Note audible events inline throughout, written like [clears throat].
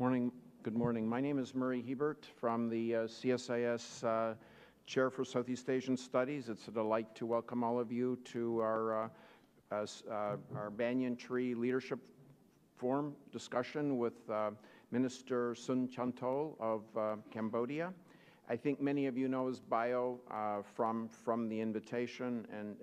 Morning. Good morning. My name is Murray Hiebert from the uh, CSIS uh, Chair for Southeast Asian Studies. It's a delight to welcome all of you to our, uh, uh our Banyan Tree Leadership Forum discussion with uh, Minister Sun Chanthol of uh, Cambodia. I think many of you know his bio from, from the invitation and,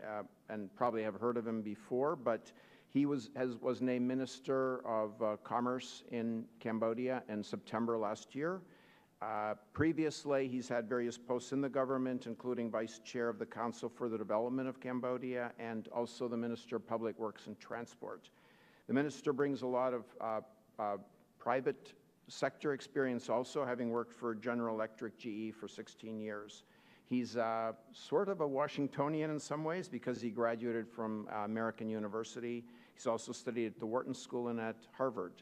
and probably have heard of him before, but he was, has, was named Minister of uh, Commerce in Cambodia in September last year. Uh, previously, he's had various posts in the government, including Vice Chair of the Council for the Development of Cambodia and also the Minister of Public Works and Transport. The minister brings a lot of uh, uh private sector experience also, having worked for General Electric GE for 16 years. He's uh, sort of a Washingtonian in some ways because he graduated from uh, American University. He's also studied at the Wharton School and at Harvard.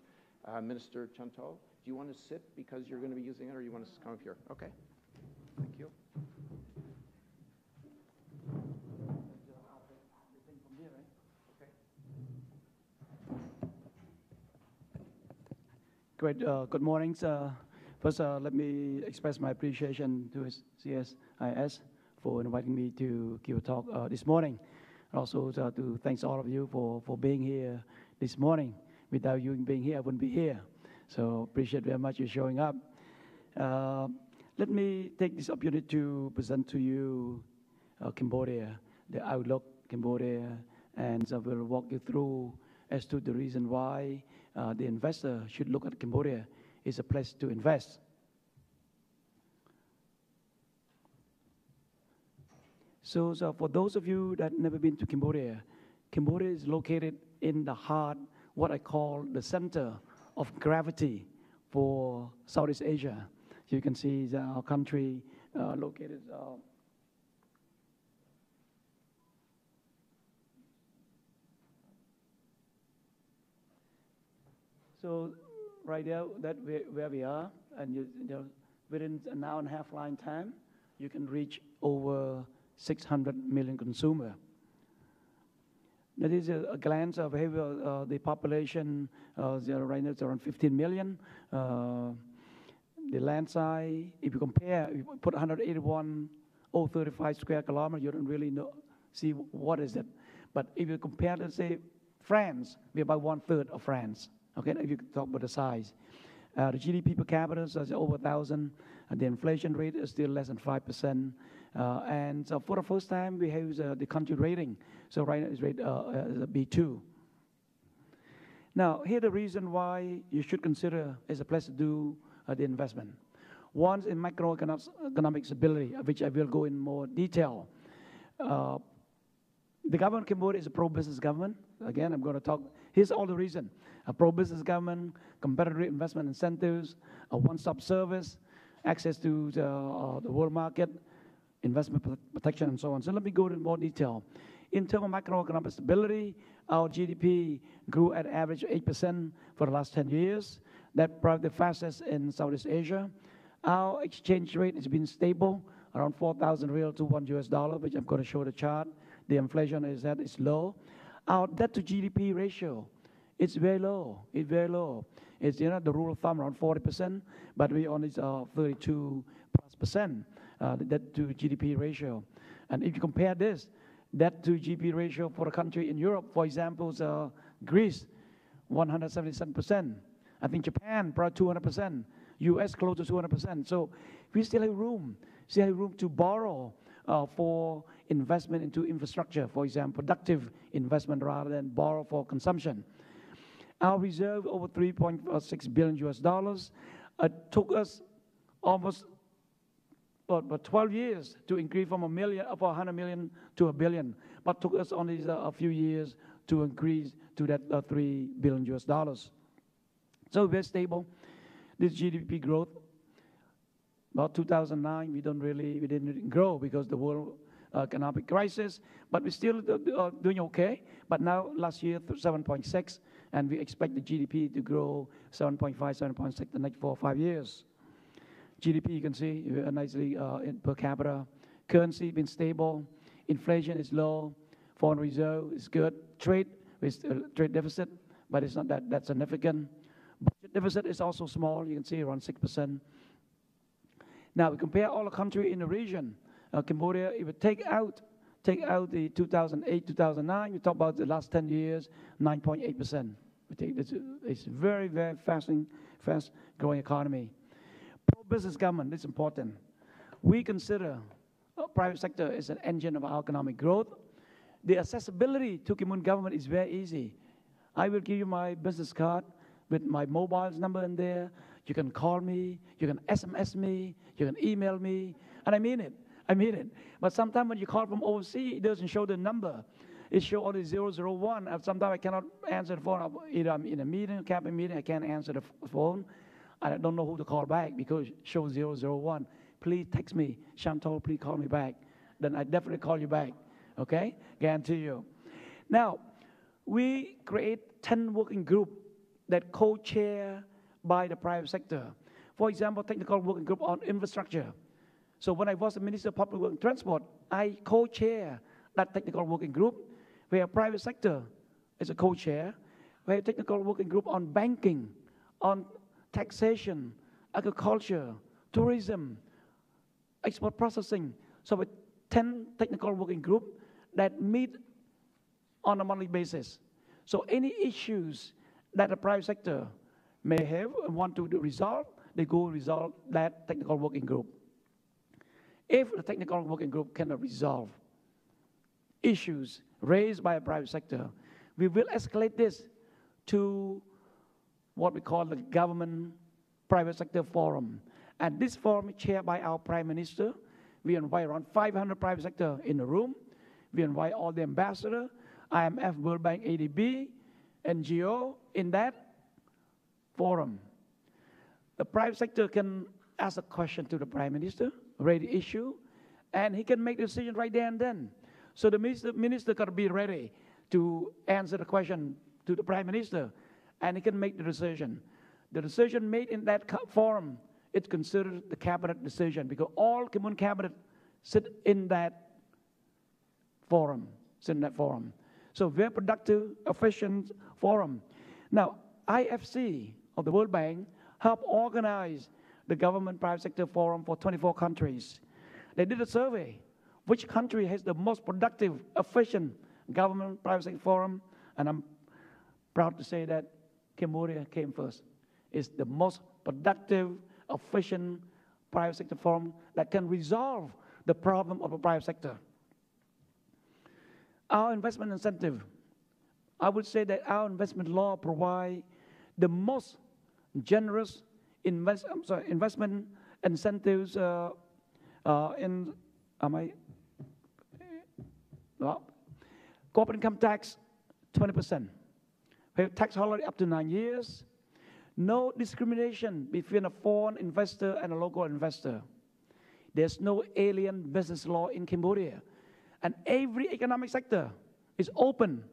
Uh, Minister Chanthol, do you want to sit because you're going to be using it or you want to come up here? Okay. Thank you. Great. Uh, good morning. Uh, first, uh, let me express my appreciation to CSIS for inviting me to give a talk uh, this morning. Also, uh, to thanks all of you for, for being here this morning. Without you being here, I wouldn't be here. So appreciate very much you showing up. Uh, let me take this opportunity to present to you uh, Cambodia, the outlook Cambodia, and I will walk you through as to the reason why uh, the investor should look at Cambodia is a place to invest. So, so for those of you that never been to Cambodia, Cambodia is located in the heart, what I call the center of gravity for Southeast Asia. So you can see our country uh, located. Uh, so right there, that where, where we are, and you, you know, within an hour and a half line time, you can reach over 600 million consumer. That is a, a glance of how uh, the population uh, right now it's around 15 million. Uh, the land size, if you compare, if you put 181,035 square kilometers, you don't really know, see what is it. But if you compare, let's say, France, we're about one third of France. Okay, if you talk about the size. Uh, the GDP per capita is over 1,000. and the inflation rate is still less than 5%. Uh, and so for the first time, we have uh, the country rating. So right now it's rated uh, B2. Now, here the reason why you should consider as a place to do the investment. One is in macroeconomic stability, which I will go in more detail. Uh, the government of Cambodia is a pro-business government. Again, I'm going to talk. Here's all the reason: a pro-business government, competitive investment incentives, a one-stop service, access to the, uh, the world market, investment protection, and so on. So let me go into more detail. In terms of macroeconomic stability, our GDP grew at average 8% for the last 10 years. That probably the fastest in Southeast Asia. Our exchange rate has been stable, around 4,000 real to one US dollar, which I'm going to show the chart. The inflation is that is low. Our debt to GDP ratio, it's very low. It's very low. It's you know the rule of thumb around 40%, but we only are 32 plus percent uh, debt to GDP ratio. And if you compare this, debt to GDP ratio for a country in Europe, for example, uh, Greece, 177%. I think Japan, probably 200%. US close to 200%. So we still have room, still have room to borrow uh, for investment into infrastructure, for example, productive investment rather than borrow for consumption. Our reserve over 3.6 billion US dollars. It took us almost but, but 12 years to increase from a million, of 100 million to a billion. But took us only uh, a few years to increase to that uh, 3 billion US dollars. So very stable. This GDP growth, about 2009, we don't really, we didn't grow because the world uh, economic crisis, but we're still uh, doing okay. But now, last year, 7.6, and we expect the GDP to grow 7.5, 7.6 the next four or five years. GDP, you can see uh, nicely uh, per capita. Currency been stable. Inflation is low. Foreign reserve is good. Trade is uh, trade deficit, but it's not that, that significant. Budget deficit is also small. You can see around 6%. Now, we compare all the country in the region. Uh, Cambodia, if we take out, take out the 2008, 2009, we talk about the last 10 years, 9.8%. We take this, it's very, very fast, fast growing economy. Pro-business government, is important. We consider uh, private sector is an engine of our economic growth. The accessibility to Kim government is very easy. I will give you my business card with my mobile number in there. You can call me, you can SMS me, you can email me, and I mean it. I mean it. But sometimes when you call from overseas, it doesn't show the number. It shows only 001. And sometimes I cannot answer the phone. Either I'm in a meeting, cabinet meeting, I can't answer the phone. I don't know who to call back because show shows 001. Please text me. Chanthol, please call me back. Then I definitely call you back. Okay? Guarantee you. Now, we create 10 working group that co-chair by the private sector. For example, technical working group on infrastructure. So when I was the Minister of Public Transport, I co-chair that technical working group, where private sector is a co-chair, where technical working group on banking, on taxation, agriculture, tourism, export processing. So with 10 technical working group that meet on a monthly basis. So any issues that the private sector may have and want to resolve, they go resolve that technical working group. If the technical working group cannot resolve issues raised by a private sector, we will escalate this to what we call the government private sector forum. And this forum is chaired by our prime minister. We invite around 500 private sector in the room. We invite all the ambassador, IMF, World Bank, ADB, NGO in that forum. The private sector can ask a question to the prime minister, the issue, and he can make the decision right there and then. So the minister, minister got to be ready to answer the question to the prime minister, and he can make the decision. The decision made in that forum, it's considered the cabinet decision because all Kim cabinet sit in that forum, sit in that forum. So very productive, efficient forum. Now, IFC of the World Bank helped organize the government private sector forum for 24 countries. They did a survey. Which country has the most productive, efficient government private sector forum? And I'm proud to say that Cambodia came first. It's the most productive, efficient private sector forum that can resolve the problem of the private sector. Our investment incentive, I would say that our investment law provide the most generous invest, sorry, investment incentives uh, uh, in, am I, well, corporate income tax, 20%. Tax holiday up to nine years. No discrimination between a foreign investor and a local investor. There's no alien business law in Cambodia. And every economic sector is open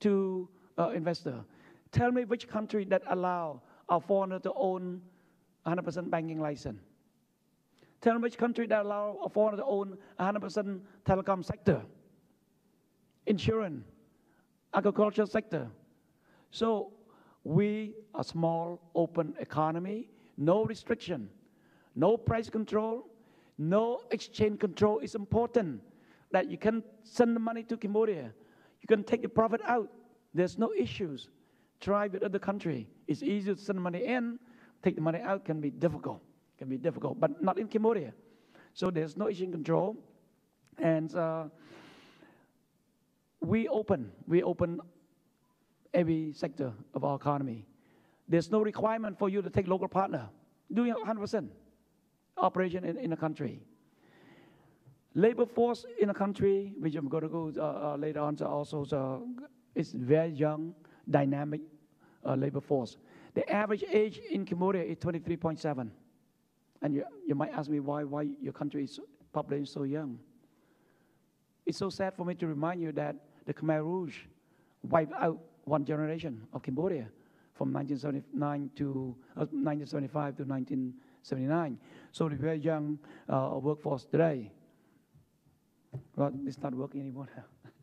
to uh, investor. Tell me which country that allow a foreigner to own 100% banking license. Tell me which country that allow a foreigner to own 100% telecom sector, insurance, agriculture sector. So we a small open economy, no restriction, no price control, no exchange control is important. That you can send the money to Cambodia, you can take the profit out. There's no issues. Try with other country. It's easy to send money in, take the money out can be difficult. Can be difficult, but not in Cambodia. So there's no exchange control, and uh, we open. We open every sector of our economy. There's no requirement for you to take local partner. Doing 100% operation in, in a country. Labor force in a country, which I'm going to go uh, uh, later on, also uh, is very young, dynamic uh, labor force. The average age in Cambodia is 23.7. And you, you might ask me why, why your country is population so young. It's so sad for me to remind you that the Khmer Rouge wiped out one generation of Cambodia from 1979 to uh, 1975 to 1979. So the very young uh, workforce today, well, it's not working anymore.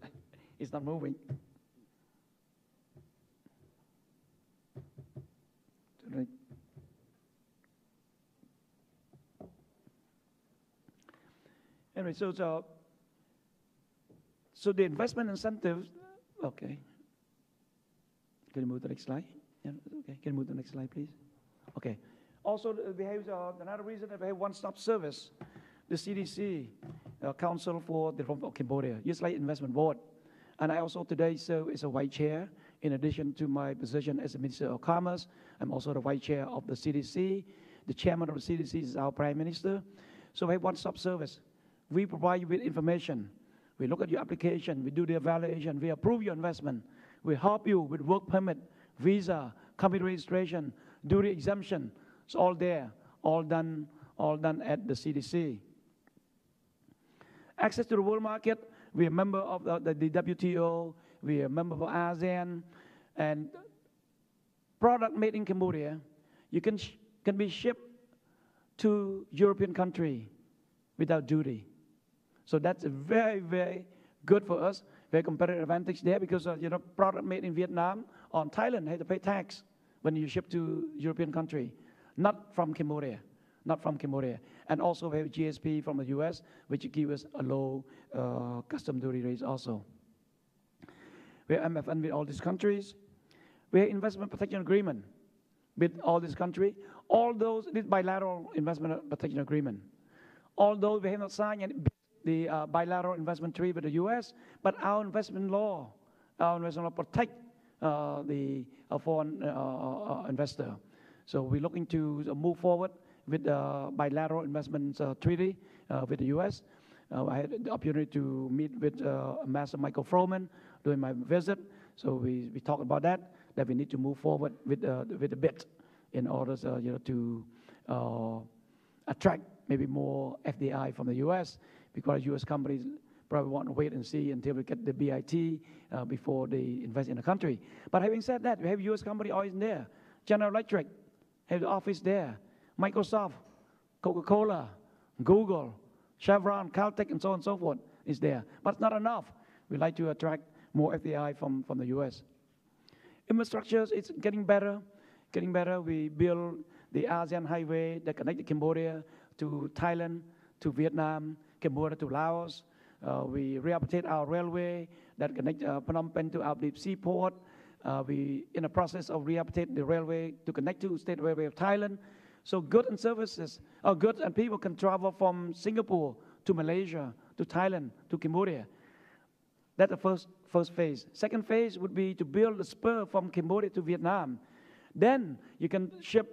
[laughs] it's not moving. Anyway, so, so, so the investment incentives, okay. Can you move to the next slide? Yeah, okay, can you move to the next slide, please? Okay. Also, we uh, another reason that we have one-stop service. The CDC, uh, Council for the Development of Cambodia, just like Investment Board. And I also today serve as a white chair. In addition to my position as the Minister of Commerce, I'm also the white chair of the CDC. The chairman of the CDC is our Prime Minister. So we have one-stop service. We provide you with information. We look at your application. We do the evaluation. We approve your investment. We help you with work permit, visa, company registration, duty exemption. It's all there, all done, all done at the CDC. Access to the world market. We are a member of the, the, the WTO. We are a member of ASEAN. And product made in Cambodia, you can, can be shipped to European country without duty. So that's very, very good for us, very competitive advantage there because uh, you know product made in Vietnam or Thailand have to pay tax when you ship to European country, not from Cambodia, not from Cambodia. And also we have GSP from the U.S., which give us a low uh, custom duty rates also. We have MFN with all these countries. We have investment protection agreement with all these countries. All those, this bilateral investment protection agreement. Although we have not signed any, the uh, bilateral investment treaty with the U.S., but our investment law, our investment law protect uh, the uh, foreign uh, uh, investor. So we're looking to uh, move forward with the bilateral investment treaty with the U.S. I had the opportunity to meet with Ambassador Michael Froman during my visit. So we, we talked about that, that we need to move forward with, with the BIT in order you know, to attract maybe more FDI from the U.S. because U.S. companies probably want to wait and see until we get the BIT uh, before they invest in the country. But having said that, we have U.S. company always there. General Electric have the office there. Microsoft, Coca-Cola, Google, Chevron, Caltex, and so on and so forth is there. But it's not enough. We like to attract more FDI from, from the U.S. Infrastructure is getting better, getting better. We build the ASEAN highway that connects Cambodia to Thailand, to Vietnam, Cambodia to Laos. Uh, we rehabilitate our railway that connects uh, Phnom Penh to Abdip Seaport. Uh, we in the process of rehabilitating the railway to connect to State Railway of Thailand. So goods and services, uh, goods and people can travel from Singapore to Malaysia, to Thailand, to Cambodia. That's the first, first phase. Second phase would be to build a spur from Cambodia to Vietnam. Then you can ship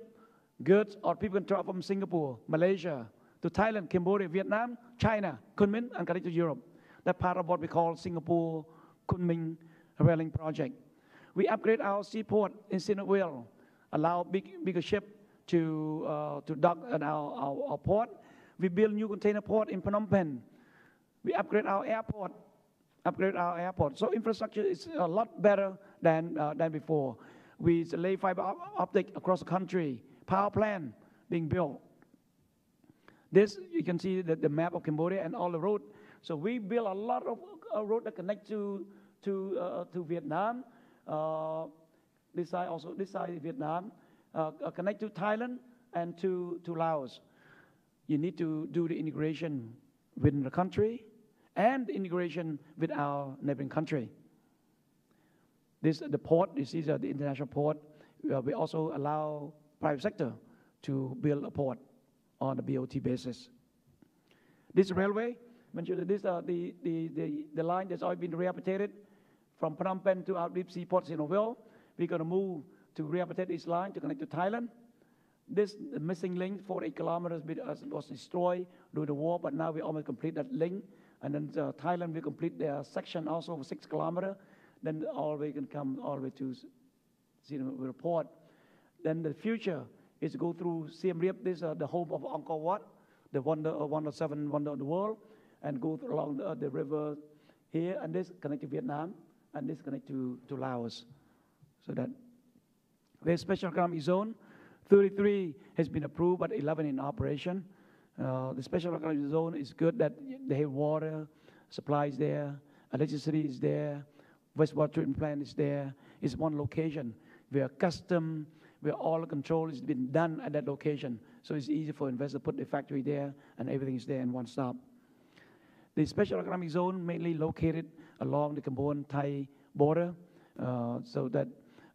goods or people can travel from Singapore, Malaysia, to Thailand, Cambodia, Vietnam, China, Kunming, and connect to Europe. That's part of what we call Singapore Kunming Rail Link Project. We upgrade our seaport in Sihanoukville, allow big, bigger ship to, uh, to dock at our, our, our, port. We build new container port in Phnom Penh. We upgrade our airport, upgrade our airport. So infrastructure is a lot better than, uh, than before. We lay fiber optic across the country power plant being built. This, you can see the, the map of Cambodia and all the road. So we build a lot of uh, road that connect to, to, uh, to Vietnam. Uh, this side also, this side Vietnam. Uh, uh, connect to Thailand and to, to Laos. You need to do the integration within the country and integration with our neighboring country. This, the port, this is uh, the international port. we also allow private sector to build a port on a BOT basis. This railway, mentioned this uh, the, the, the, the line that's already been rehabilitated from Phnom Penh to our deep sea ports in Sihanoukville. We're going to move to rehabilitate this line to connect to Thailand. This missing link, 48 kilometers, uh, was destroyed during the war, but now we almost complete that link. And then uh, Thailand will complete their section also of six kilometers. Then all the way can come all the way to Sihanoukville port. Then the future is to go through Siem Reap, this uh, the home of Angkor Wat, the wonder, uh, one of seven wonder of the world, and go along the, uh, the, river here, and this connect to Vietnam, and this connect to, to Laos. So that have special economic zone. 33 has been approved, but 11 in operation. Uh, the special economic zone is good that they have water, supplies there, electricity is there, wastewater treatment plant is there. It's one location where custom where all the control has been done at that location. So it's easy for investors to put the factory there and everything is there in one stop. The special economic zone mainly located along the Cambodian-Thai border, uh, so that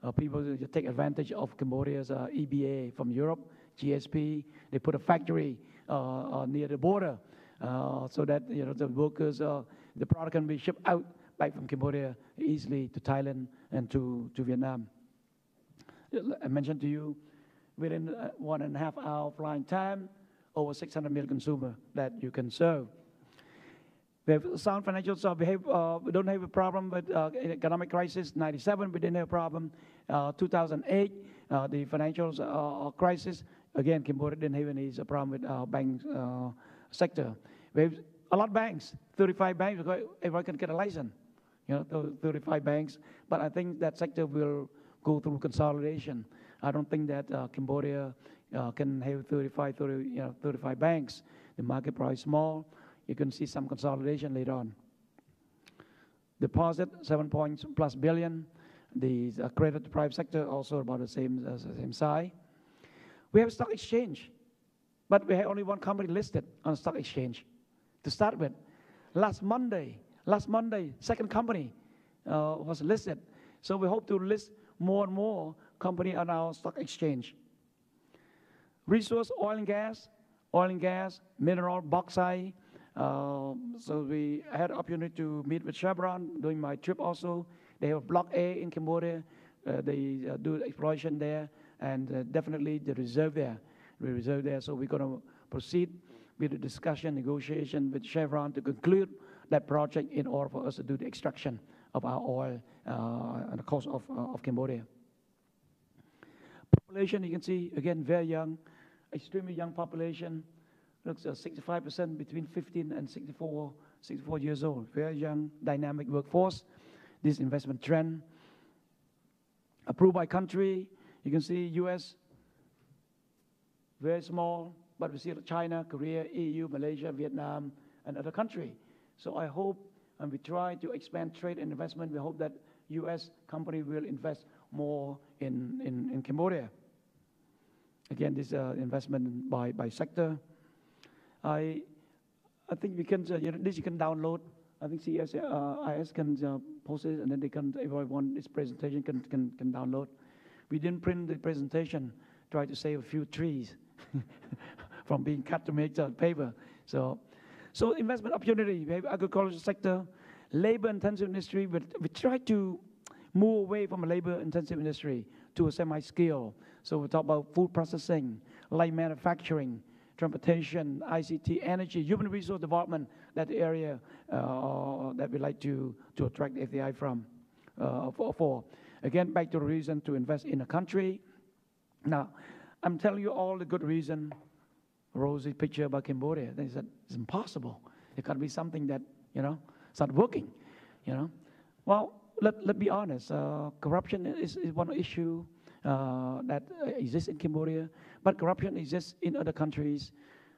uh, people take advantage of Cambodia's uh, EBA from Europe, GSP. They put a factory uh, uh, near the border uh, so that you know the workers, the product can be shipped out back from Cambodia easily to Thailand and to, to Vietnam. I mentioned to you, within uh, one and a half hour flying time, over 600 million consumers that you can serve. We have sound financial so behave, uh, we don't have a problem with uh, economic crisis. 97, we didn't have a problem. Uh, 2008, uh, the financial uh, crisis, again, Cambodia didn't have any problem with uh, bank uh, sector. We have a lot of banks, 35 banks, everyone can get a license, you know, 35 banks. But I think that sector will go through consolidation. I don't think that uh, Cambodia uh, can have 35, 30, you know, 35 banks. The market price small. You can see some consolidation later on. Deposit, 7 points plus billion. The uh, credit to private sector also about the same, uh, same size. We have stock exchange, but we have only one company listed on stock exchange. To start with, last Monday, last Monday, second company uh, was listed. So we hope to list more and more company on our stock exchange. Resource, oil and gas, oil and gas, mineral, bauxite. Uh, so we had opportunity to meet with Chevron during my trip also. They have Block A in Cambodia. Uh, they uh, do exploration there, and uh, definitely the reserve there, the reserve there. So we're going to proceed with the discussion, negotiation with Chevron to conclude that project in order for us to do the extraction of our oil uh, on the coast of, uh, of Cambodia. Population, you can see, again, very young, extremely young population. Looks 65% uh, between 15 and 64, 64 years old. Very young, dynamic workforce. This investment trend. Approved by country, you can see US, very small, but we see China, Korea, EU, Malaysia, Vietnam, and other countries. So I hope, and we try to expand trade and investment, we hope that U.S. company will invest more in, in, in Cambodia. Again, this uh, investment by, by sector. I, I think we can, uh, this you can download. I think CSIS uh, can uh, post it and then they can, everyone, this presentation can, can, can download. We didn't print the presentation, try to save a few trees [laughs] from being cut to make the paper. So, so investment opportunity, we have agricultural sector, labor-intensive industry, but we try to move away from a labor-intensive industry to a semi-skill. So we talk about food processing, light manufacturing, transportation, ICT, energy, human resource development, that area uh, that we like to, to attract FDI from. Uh, for, for. Again, back to the reason to invest in a country. Now, I'm telling you all the good reason, rosy picture about Cambodia. They said, it's impossible. It got to be something that, you know, start working, you know. Well, let, let be honest, uh, corruption is, is one issue uh, that exists in Cambodia, but corruption exists in other countries.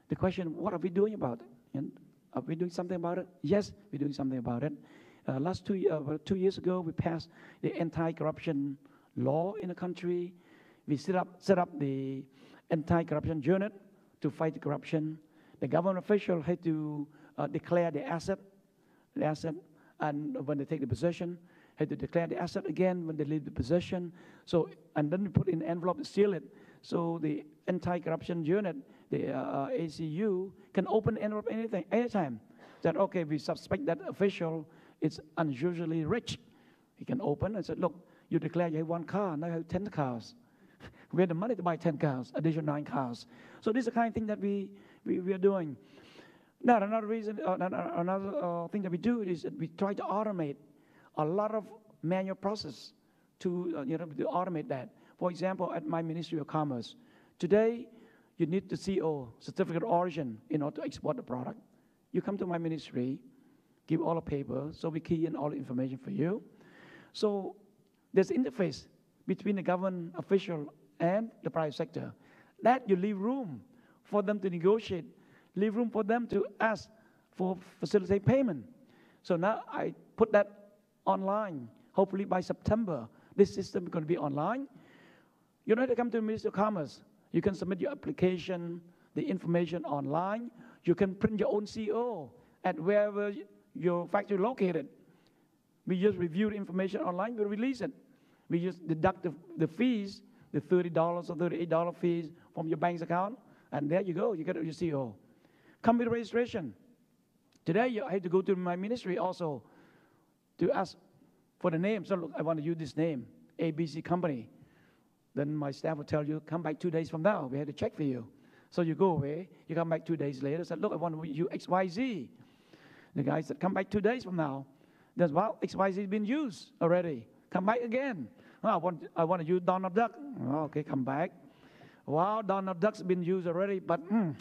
The question, what are we doing about it? And are we doing something about it? Yes, we're doing something about it. Uh, last two, uh, two years ago, we passed the anti-corruption law in the country. We set up, set up the anti-corruption unit to fight corruption. The government official had to uh, declare the asset the asset, and when they take the possession, had to declare the asset again when they leave the possession. So, and then put in envelope, seal it. So the anti-corruption unit, the uh, ACU, can open envelope anything, anytime. That okay, we suspect that official is unusually rich. He can open and say, look, you declare you have one car, now you have 10 cars. [laughs] we had the money to buy 10 cars, additional nine cars. So this is the kind of thing that we, we, we are doing. Now, another reason, uh, another uh, thing that we do is that we try to automate a lot of manual process to, uh, you know, to automate that. For example, at my Ministry of Commerce, today you need the CO, certificate of origin, in order to export the product. You come to my ministry, give all the paper, so we key in all the information for you. So there's interface between the government official and the private sector. That you leave room for them to negotiate leave room for them to ask for facilitate payment. So now I put that online. Hopefully by September, this system is going to be online. You don't have to come to the Ministry of Commerce. You can submit your application, the information online. You can print your own CO at wherever your factory located. We just review the information online, we release it. We just deduct the, the fees, the $30 or $38 fees from your bank's account, and there you go, you get your CO. Company registration. Today, I had to go to my ministry also to ask for the name. So, look, I want to use this name, ABC Company. Then my staff will tell you, come back two days from now. We had to check for you. So you go away, you come back two days later, said, look, I want to use XYZ. The guy said, come back two days from now. Then, well, XYZ has been used already. Come back again. "Oh, I, want, I want to use Donald Duck. "Oh, okay, come back. Wow, Donald Duck's been used already, but hmm,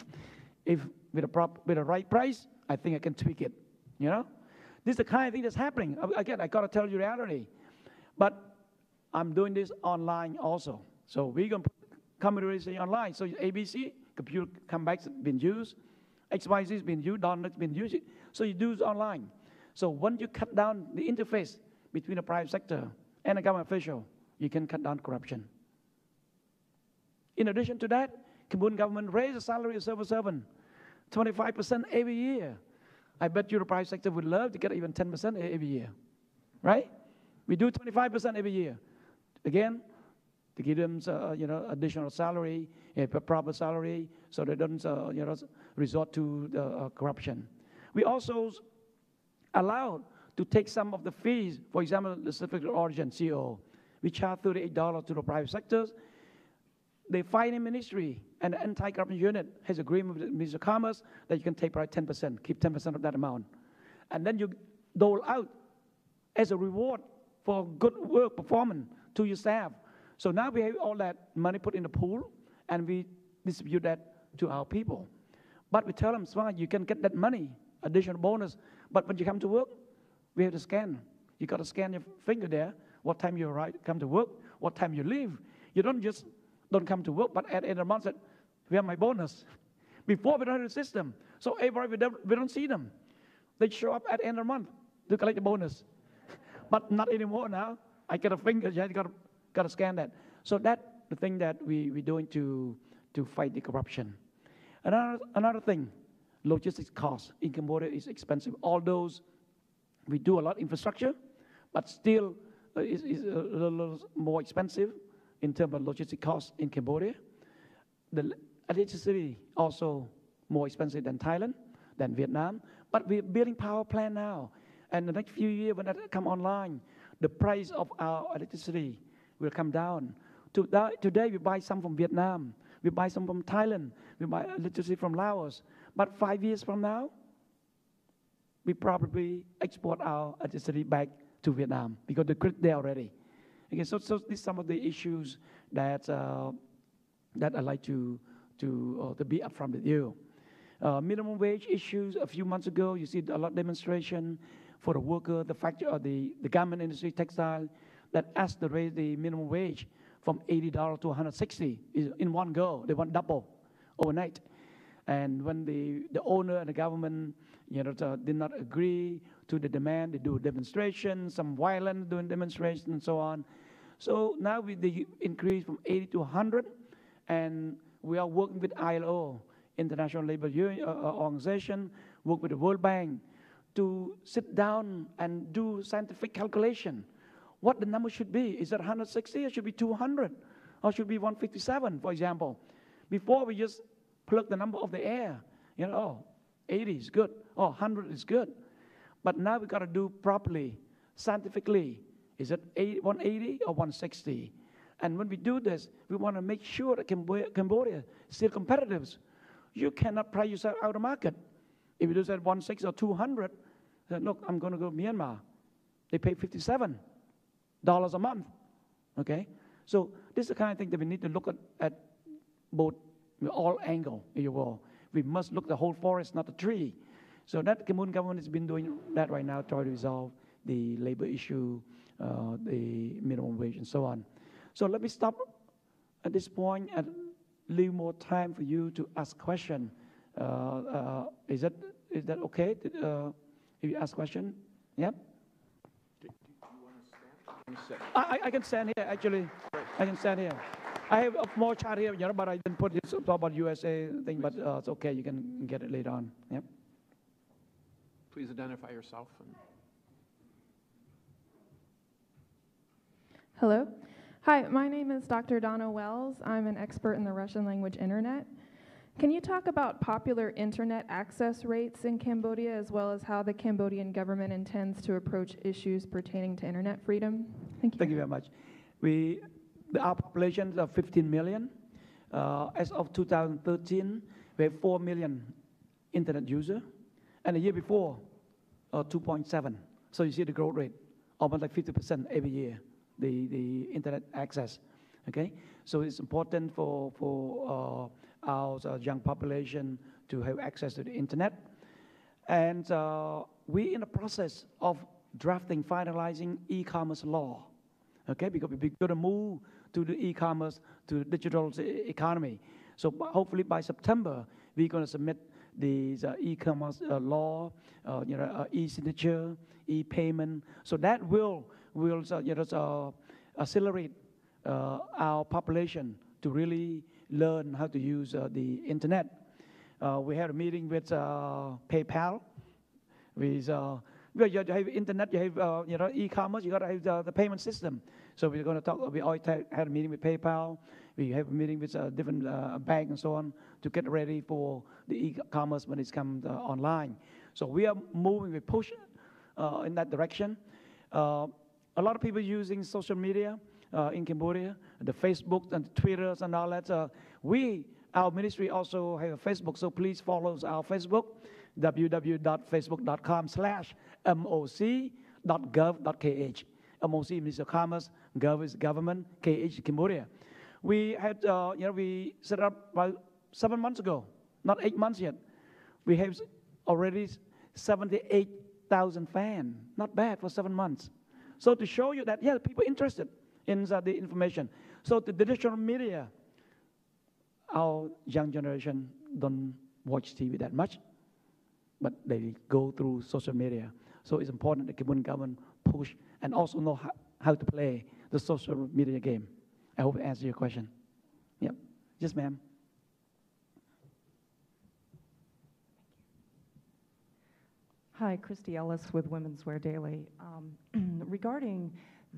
if with a prop, with the right price, I think I can tweak it. You know, this is the kind of thing that's happening. Again, I gotta tell you reality, but I'm doing this online also. So we're gonna company online. So ABC computer comebacks been used, XYZ has been used, Donald's been used. So you do it online. So once you cut down the interface between the private sector and a government official, you can cut down corruption. In addition to that, Cambodian government raised the salary of civil servant 25% every year. I bet you the private sector would love to get even 10% e- every year, right? We do 25% every year. Again, to give them, uh, you know, additional salary, a proper salary, so they don't, uh, you know, resort to the, uh, corruption. We also allowed to take some of the fees, for example, the certificate of origin, CO. We charge $38 to the private sectors. The finance ministry and the anti-corruption unit has agreement with the Ministry of Commerce that you can take probably 10%, keep 10% of that amount. And then you dole out as a reward for good work performance to your staff. So now we have all that money put in the pool and we distribute that to our people. But we tell them, fine, you can get that money, additional bonus, but when you come to work, we have to scan. You got to scan your finger there, what time you arrive, come to work, what time you leave. You don't just don't come to work, but at the end of the month, said, we have my bonus. Before we don't have the system, so every we don't, we don't see them. They show up at the end of the month to collect the bonus, [laughs] but not anymore now. I got a finger, you got to got to scan that. So that the thing that we we doing to to fight the corruption. Another another thing, logistics costs in Cambodia is expensive. All those we do a lot of infrastructure, but still uh, is, a little more expensive in terms of logistic costs in Cambodia. The electricity also more expensive than Thailand, than Vietnam. But we're building power plant now, and the next few years when that come online, the price of our electricity will come down. Today we buy some from Vietnam, we buy some from Thailand, we buy electricity from Laos. But five years from now, we probably export our electricity back to Vietnam because the grid there already. Okay, so, so these some of the issues that, uh, that I'd like to, to, uh, to be upfront with you. Uh, minimum wage issues, a few months ago, you see a lot of demonstration for the worker, the factory, or the, the garment industry, textile, that asked to raise the minimum wage from $80 to 160 is in one go. They want double overnight. And when the, the owner and the government you know, did not agree to the demand, they do demonstrations, some violence doing demonstrations and so on. So now with the increase from 80 to 100, and we are working with ILO, International Labor Union, uh, uh, Organization, work with the World Bank to sit down and do scientific calculation. What the number should be? Is it 160 or should be 200? Or should be 157, for example? Before we just plug the number of the air, you know, oh, 80 is good, oh, 100 is good. But now we've got to do properly, scientifically. Is it 180 or 160? And when we do this, we want to make sure that Cambodia, is still competitive. You cannot price yourself out of market. If you do that 160 or 200, then look, I'm going to go to Myanmar. They pay 57 dollars a month. Okay, so this is the kind of thing that we need to look at at both all angle, if you will. We must look the whole forest, not the tree. So that Cambodian government has been doing that right now, trying to resolve the labor issue, uh, the minimum wage, and so on. So let me stop at this point and leave more time for you to ask question. Uh, uh, is that is that okay? Uh, if you ask question, yeah. Sit. I, I- I can stand here, actually. I can stand here. I have a more chart here, you know, but I didn't put this talk about USA thing, but uh, it's okay, you can get it later on. Yep. Please identify yourself. And Hello. Hi, my name is Dr. Donna Wells. I'm an expert in the Russian language internet. Can you talk about popular internet access rates in Cambodia as well as how the Cambodian government intends to approach issues pertaining to internet freedom? Thank you. Thank you very much. We, the, our population is of 15 million. Uh, as of 2013, we have 4 million internet users, and the year before, uh, 2.7. So you see the growth rate, almost like 50% every year, the, the internet access. Okay, so it's important for for uh, our young population to have access to the internet, and uh, we in the process of drafting, finalizing e-commerce law okay? Because we're going to move to the e-commerce, to the digital economy. So hopefully by September, we're going to submit the uh, e-commerce uh, law, uh, you know, uh, e-signature, e-payment. So that will will uh, you know uh, accelerate our population to really learn how to use the internet. we had a meeting with PayPal, with you have internet, you have you know e-commerce, you got to have uh, the payment system. So we're going to talk. We always had a meeting with PayPal. We have a meeting with uh, different uh, banks and so on to get ready for the e-commerce when it comes uh, online. So we are moving, we push uh, in that direction. a lot of people using social media in Cambodia, the Facebook and the Twitters and all that. we, our ministry also have a Facebook, so please follow our Facebook www.facebook.com slash moc.gov.kh. MOC Ministry of Commerce, government, KH Cambodia. We had, uh, you know, we set up about seven months ago, not eight months yet. We have already 78,000 fans. Not bad for seven months. So to show you that, yeah, people interested in uh, the information. So the digital media, our young generation don't watch TV that much but they go through social media. So it's important that Cambodian government push and also know how, how to play the social media game. I hope I answered your question. Yep. Yes, ma'am. Hi, Kristi Ellis with Women's Wear Daily. Um, [clears throat] regarding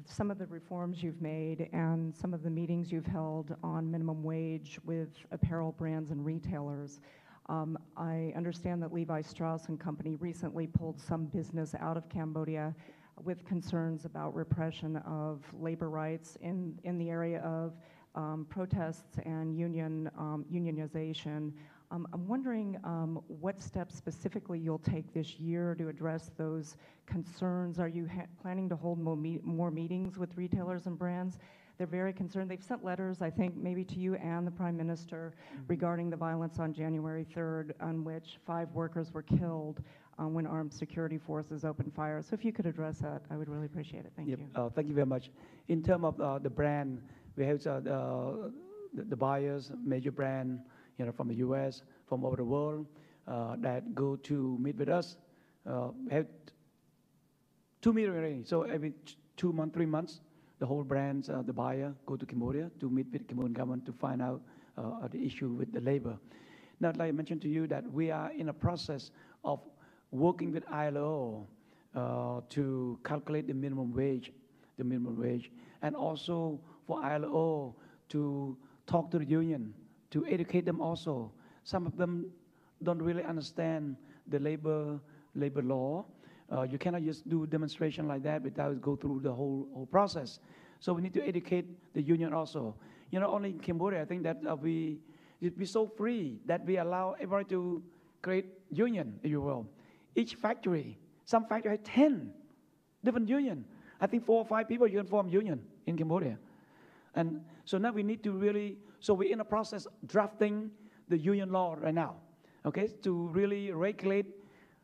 some of the reforms you've made and some of the meetings you've held on minimum wage with apparel brands and retailers, um, I understand that Levi Strauss and Company recently pulled some business out of Cambodia with concerns about repression of labor rights in, in the area of um, protests and union um, unionization. Um, I'm wondering um, what steps specifically you'll take this year to address those concerns. Are you planning to hold more, me more meetings with retailers and brands? They're very concerned. They've sent letters, I think, maybe to you and the Prime Minister mm-hmm. regarding the violence on January 3rd, on which five workers were killed uh, when armed security forces open fire. So if you could address that, I would really appreciate it. Thank yep. you. Uh, thank you very much. In terms of uh, the brand, we have uh, the, the, buyers, major brand, you know, from the U.S., from over the world, uh, that go to meet with us. Uh, we have two meetings already. So every two months, three months, the whole brands, uh, the buyer, go to Cambodia to meet with Cambodian government to find out uh, the issue with the labor. Now, like I mentioned to you, that we are in a process of working with ILO uh, to calculate the minimum wage, the minimum wage, and also for ILO to talk to the union, to educate them also. Some of them don't really understand the labor labor law, uh, you cannot just do demonstration like that without go through the whole, whole process. So we need to educate the union also. You know, only in Cambodia, I think that uh, we be so free that we allow everybody to create union, if you will. Each factory, some factory has 10 different union. I think four or five people you can form union in Cambodia. And so now we need to really, so we're in the process drafting the union law right now, okay, to really regulate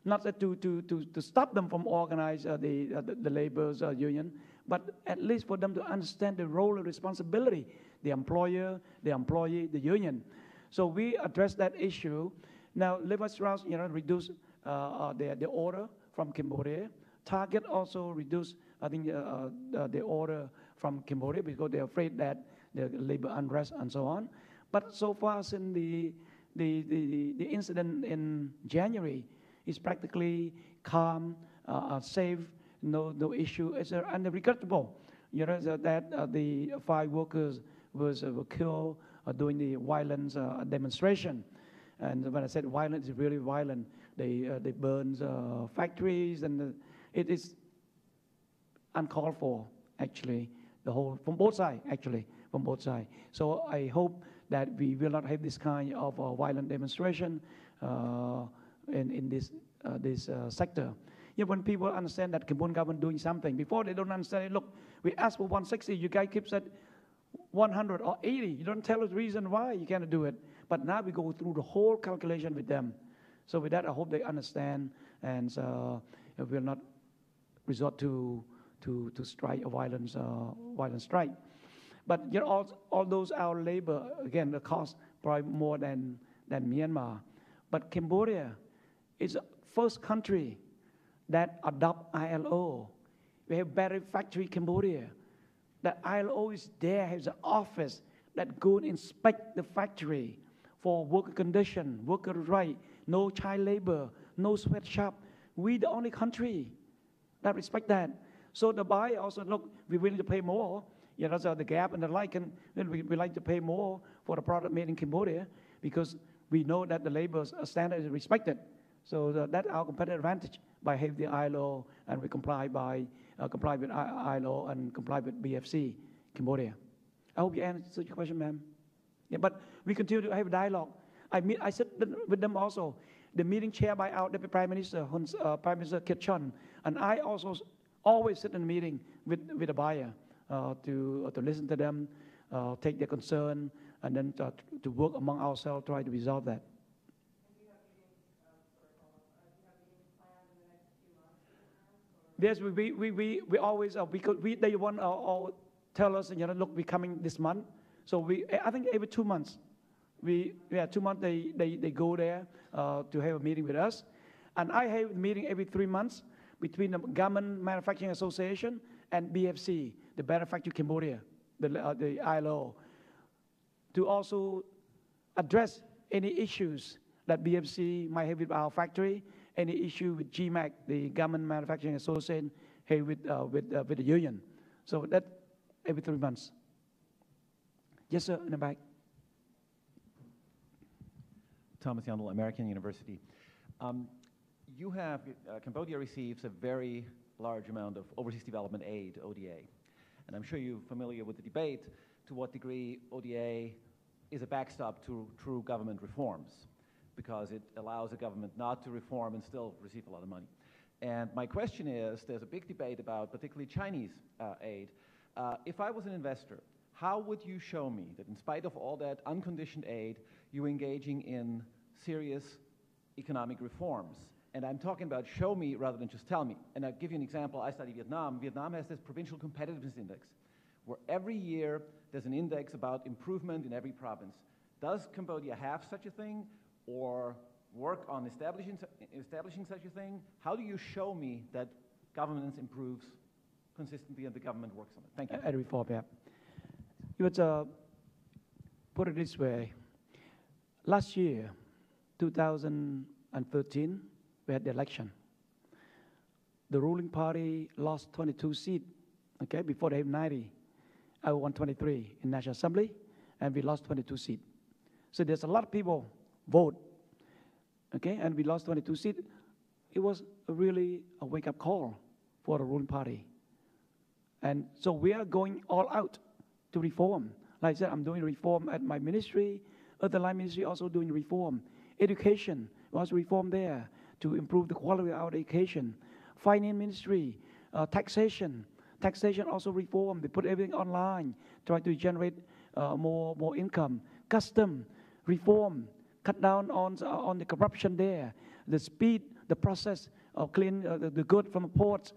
not to, to, to, to stop them from organize uh, the, uh, the, the labor's uh, union, but at least for them to understand the role and responsibility, the employer, the employee, the union. So we address that issue. Now, Levi Strauss, you know, reduce uh, uh, the, order from Cambodia. Target also reduce, I think, uh, the order from Cambodia because they're afraid that the labor unrest and so on. But so far, since the, the, the, the incident in January, is practically calm, uh, safe, no, no issue. It's uh, unregrettable. You know that, that uh, the five workers was uh, were killed during the violence demonstration. And when I said violence, it's really violent. They uh, they burn uh, factories, and it is uncalled for. Actually, the whole from both sides. Actually, from both sides. So I hope that we will not have this kind of uh, violent demonstration uh, in in this uh, this sector. Yeah, when people understand that Cambodian government doing something, before they don't understand it, look, we asked for 160, you guys keep said 100 or 80. You don't tell us reason why you cannot do it. But now we go through the whole calculation with them. So with that, I hope they understand and uh, will not resort to, to, to strike or violence, uh, violent strike. But you know, all, all those our labor, again, the cost probably more than, than Myanmar. But Cambodia is the first country that adopt ILO. We have Better Factory Cambodia. That ILO is there, has an office that go and inspect the factory for worker condition, worker right, no child labor, no sweatshop. We the only country that respect that. So the buyer also look, we're willing to pay more. You know, so the gap and the like, and then we, we like to pay more for the product made in Cambodia because we know that the labor standard is respected. So the, that's our competitive advantage by having the ILO and we comply by uh, comply with ILO and comply with BFC Cambodia. I hope you answered your question, ma'am. Yeah, but we continue to have a dialogue. I meet, I sit with them also. The meeting chaired by our Deputy Prime Minister, uh, Prime Minister Keat and I also always sit in the meeting with, with the buyer uh, to, uh, to listen to them, uh, take their concern, and then to, to work among ourselves, try to resolve that. Yes, we, we, we, we, we always, uh, because we, they want uh, all tell us, you know, look, we're coming this month. So we, I think every two months, we, yeah, two months they, they, they go there uh, to have a meeting with us. And I have a meeting every three months between the Garment Manufacturing Association and BFC, the Manufacturing Cambodia, the, uh, the ILO, to also address any issues that BFC might have with our factory, any issue with GMAC, the Garment Manufacturing Association, have with, uh, with, uh, with the union. So that every three months. Yes, sir, in the back. Thomas Yandel, American University. Um, you have, uh, Cambodia receives a very large amount of overseas development aid, ODA. And I'm sure you're familiar with the debate to what degree ODA is a backstop to true government reforms, because it allows a government not to reform and still receive a lot of money. And my question is there's a big debate about particularly Chinese uh, aid. Uh, if I was an investor, how would you show me that in spite of all that unconditioned aid, you're engaging in serious economic reforms? And I'm talking about show me rather than just tell me. And I'll give you an example. I study Vietnam. Vietnam has this provincial competitiveness index, where every year there's an index about improvement in every province. Does Cambodia have such a thing or work on establishing, establishing such a thing? How do you show me that governance improves consistently and the government works on it? Thank you. At reform, yeah. It was, uh, put it this way. Last year, 2013, we had the election. The ruling party lost 22 seats, okay, before they have 90. I won 23 in National Assembly, and we lost 22 seats. So there's a lot of people vote, okay, and we lost 22 seats. It was really a wake-up call for the ruling party. And so we are going all out to reform. Like I said, I'm doing reform at my ministry, other line ministry also doing reform. Education, was also reform there to improve the quality of our education. Finance ministry, uh, taxation, taxation also reform. They put everything online, try to generate uh, more more income. Custom reform, cut down on uh, on the corruption there. The speed, the process of clean uh, the, the good from the ports.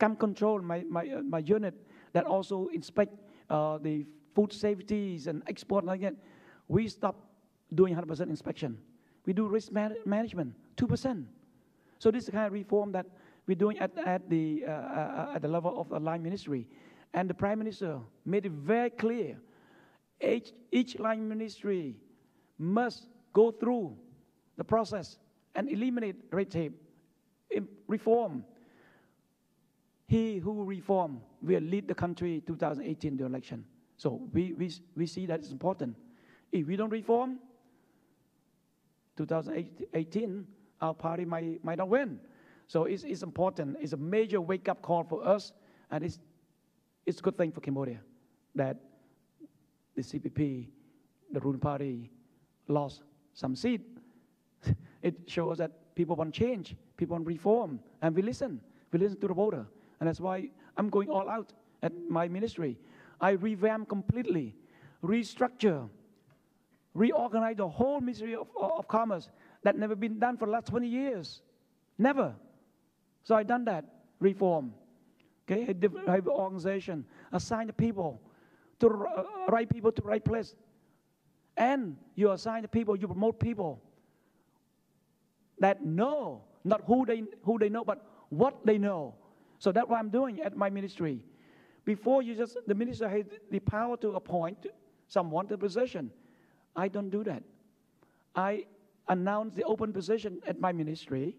CamControl, my my uh, my unit that also inspect uh, the food safeties and export like that. We stop doing 100% inspection. We do risk man- management, 2%. So this is kind of reform that we're doing at, at, the, uh, uh, at the level of the line ministry. And the prime minister made it very clear. Each, each line ministry must go through the process and eliminate red tape reform. He who reform will lead the country 2018 the election. So we, we, we see that it's important. If we don't reform, 2018, our party might, might not win. So it's, it's important. It's a major wake-up call for us, and it's, it's a good thing for Cambodia that the CPP, the ruling party, lost some seat. [laughs] it shows that people want change, people want reform, and we listen. We listen to the voter, and that's why I'm going all out at my ministry. I revamp completely, restructure, reorganize the whole Ministry of, of Commerce that never been done for the last 20 years. Never. So I done that reform. Okay, a different organization, assign the people to uh, right people to right place, and you assign the people, you promote people that know not who they who they know, but what they know. So that's what I'm doing at my ministry. Before you just the minister had the power to appoint someone to position. I don't do that. I announce the open position at my ministry.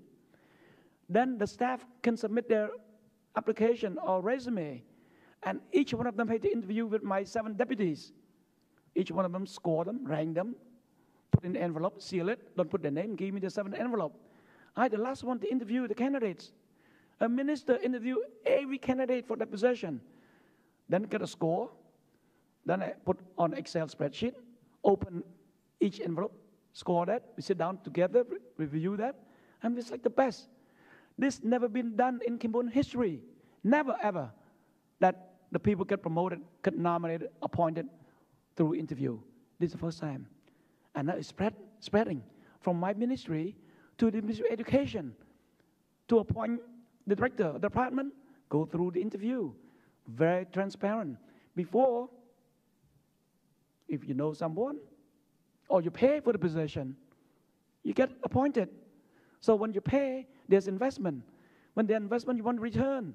Then the staff can submit their application or resume, and each one of them had to interview with my seven deputies. Each one of them score them, rank them, put in the envelope, seal it, don't put their name, give me the seven envelope. I the last one to interview the candidates. A minister interview every candidate for that position. Then get a score. Then I put on Excel spreadsheet, open each envelope, score that. We sit down together, re- review that, and it's like the best. This never been done in Cambodian history. Never ever that the people get promoted, get nominated, appointed through interview. This is the first time. And now it's spread, spreading from my ministry to the Ministry of Education to appoint the director of the department, go through the interview. Very transparent. Before, if you know someone or you pay for the position, you get appointed. So when you pay, there's investment. When there's investment, you want return.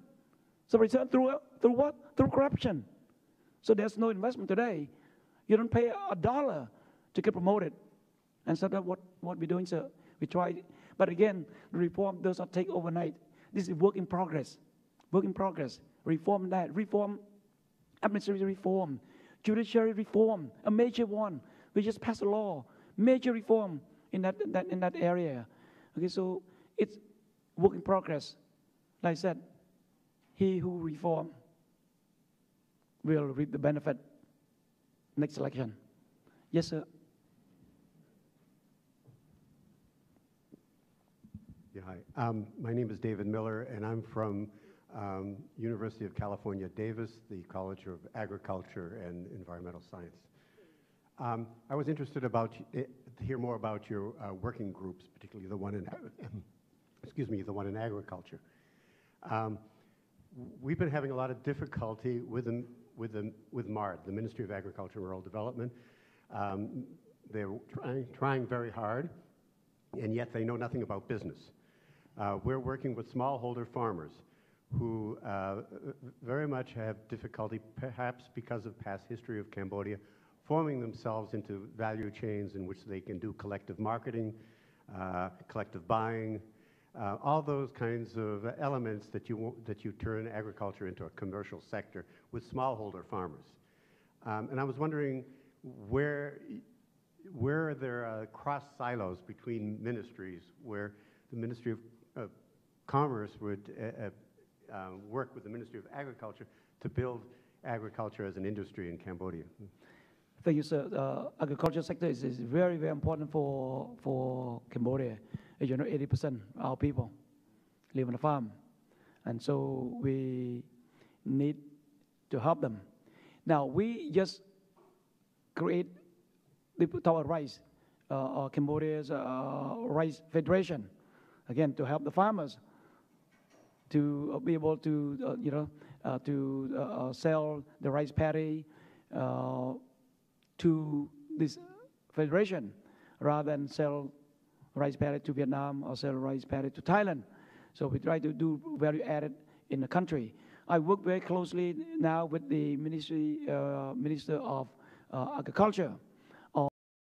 So return through, through what? Through corruption. So there's no investment today. You don't pay a dollar to get promoted. And so that's what, what we're doing, sir. We try, but again, the reform does not take overnight. This is work in progress. Work in progress. Reform that. Reform, administrative reform, judiciary reform, a major one. We just passed a law, major reform in that, that, in that area. Okay, so it's work in progress. Like I said, he who reform will reap the benefit next election. Yes, sir. Yeah, hi. Um, my name is David Miller, and I'm from um, University of California, Davis, the College of Agriculture and Environmental Science. Um, I was interested about eh, to hear more about your uh, working groups, particularly the one in [coughs] excuse me, the one in agriculture. Um, we've been having a lot of difficulty with the, with the, with MARD, the Ministry of Agriculture and Rural Development. Um, they're trying, trying very hard, and yet they know nothing about business. Uh, we're working with smallholder farmers who uh, very much have difficulty, perhaps because of past history of Cambodia, forming themselves into value chains in which they can do collective marketing, uh, collective buying, uh, all those kinds of elements that you, that you turn agriculture into a commercial sector with smallholder farmers. Um, and I was wondering where, where are there uh, cross silos between ministries where the Ministry of Commerce would uh, uh, um, work with the Ministry of Agriculture to build agriculture as an industry in Cambodia? Thank you, sir. The agriculture sector is, is very, very important for, for Cambodia. You know, 80% of our people live on a farm. And so we need to help them. Now, we just create the Tower Rice, uh, uh, Cambodia's uh, Rice Federation, again, to help the farmers to uh, be able to, uh, you know, uh, to sell the rice paddy to this federation rather than sell rice paddy to Vietnam or sell rice paddy to Thailand. So we try to do value added in the country. I work very closely now with the Ministry, Minister of Agriculture